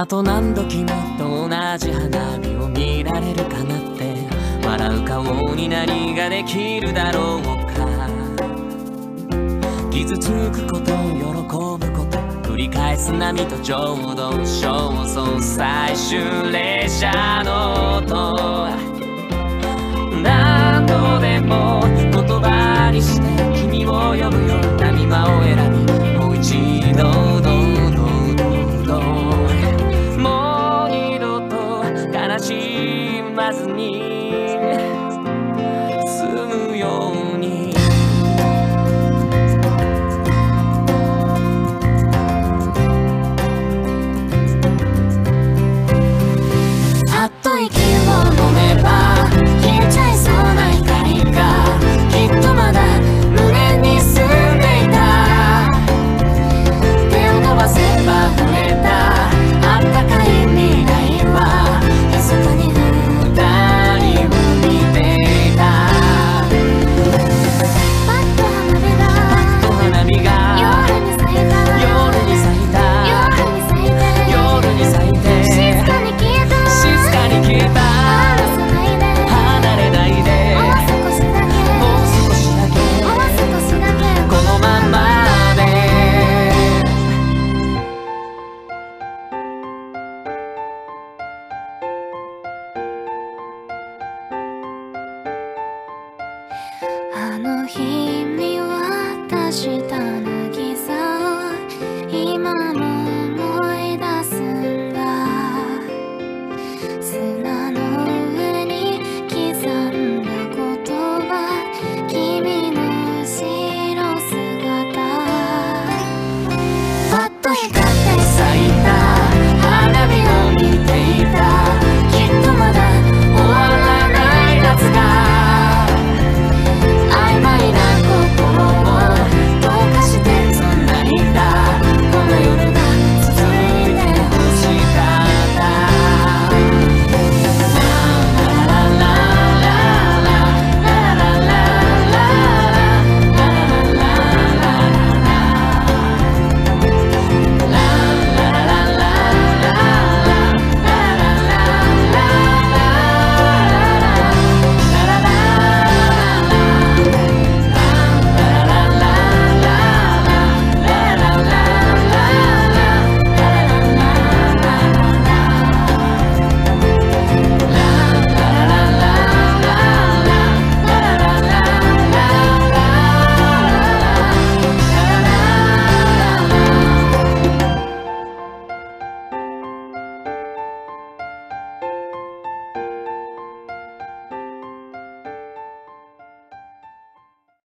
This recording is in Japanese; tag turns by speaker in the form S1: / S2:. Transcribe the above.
S1: あと何度君と同じ花火を見られるかなって。笑う顔に何ができるだろうか。傷つくこと喜ぶこと繰り返す波とちょうど焦燥最終列車の音。何度でも разлучим нас с. 日に渡した